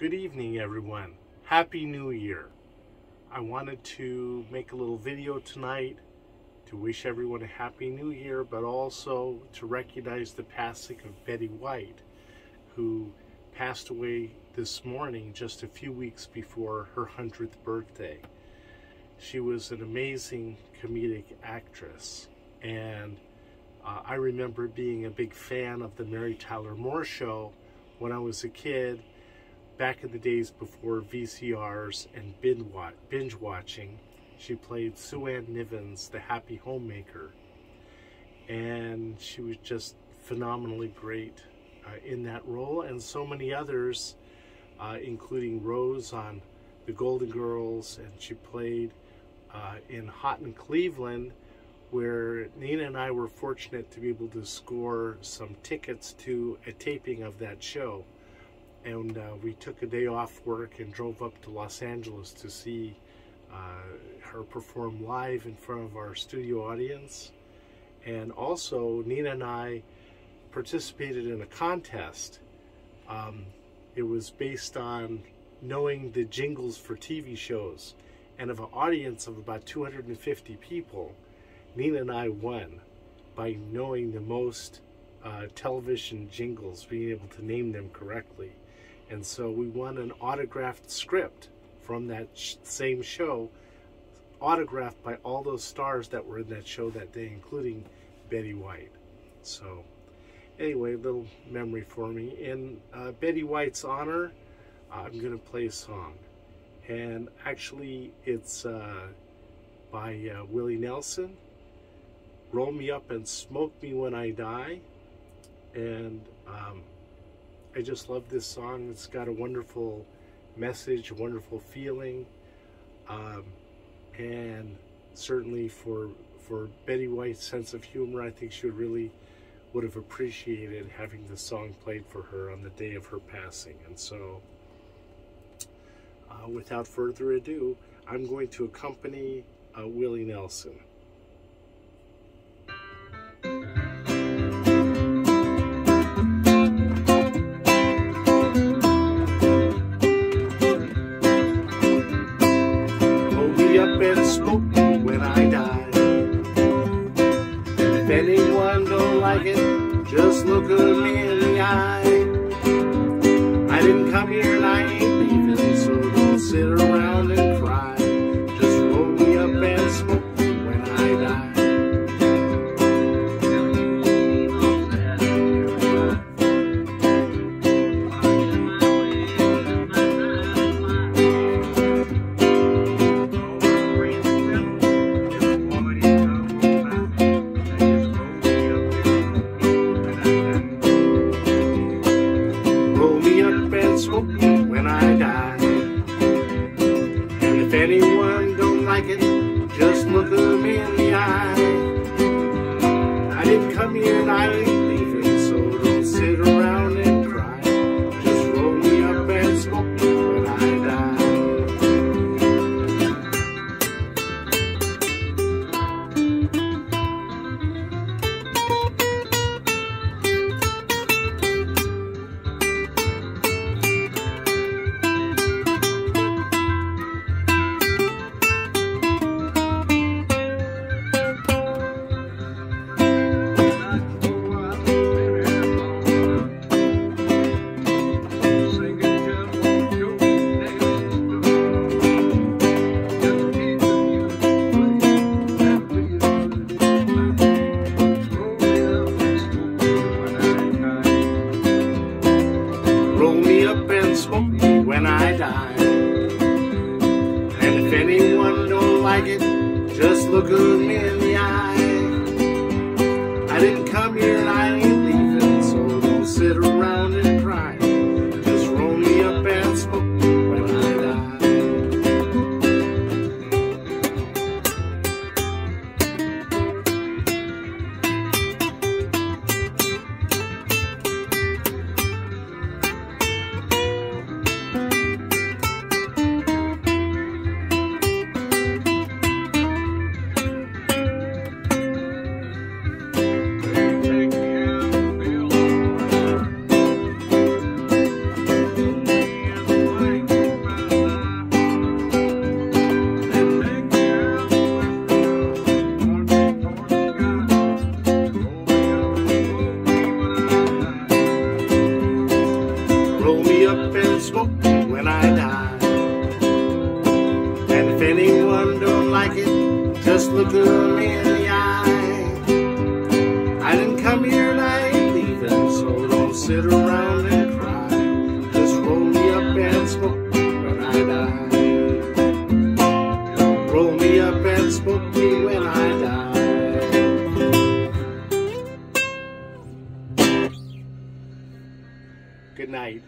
Good evening, everyone. Happy New Year. I wanted to make a little video tonight to wish everyone a Happy New Year, but also to recognize the passing of Betty White, who passed away this morning just a few weeks before her 100th birthday. She was an amazing comedic actress, and uh, I remember being a big fan of the Mary Tyler Moore Show when I was a kid, back in the days before VCRs and binge watching. She played Sue Ann Nivens, the happy homemaker, and she was just phenomenally great uh, in that role, and so many others, uh, including Rose on The Golden Girls, and she played uh, in Hot in Cleveland, where Nina and I were fortunate to be able to score some tickets to a taping of that show. And uh, we took a day off work and drove up to Los Angeles to see uh, her perform live in front of our studio audience. And also, Nina and I participated in a contest. Um, it was based on knowing the jingles for TV shows. And of an audience of about 250 people, Nina and I won by knowing the most uh, television jingles, being able to name them correctly. And so we won an autographed script from that sh same show, autographed by all those stars that were in that show that day, including Betty White. So, anyway, a little memory for me. In uh, Betty White's honor, I'm going to play a song. And actually, it's uh, by uh, Willie Nelson roll me up and smoke me when I die. And um, I just love this song. It's got a wonderful message, wonderful feeling. Um, and certainly for for Betty White's sense of humor, I think she would really would have appreciated having the song played for her on the day of her passing. And so, uh, without further ado, I'm going to accompany uh, Willie Nelson. Just look at me in the eye. I didn't come here when I die. And if anyone don't like it, just look them in the eye. I didn't come here and I If anyone don't like it, just look me in the eye. blind eye. And if anyone don't like it, just look at me in the eye. I didn't come here and I ain't leaving, so don't sit around and cry. Just roll me up and smoke me when I die. Roll me up and smoke me when I die. good night.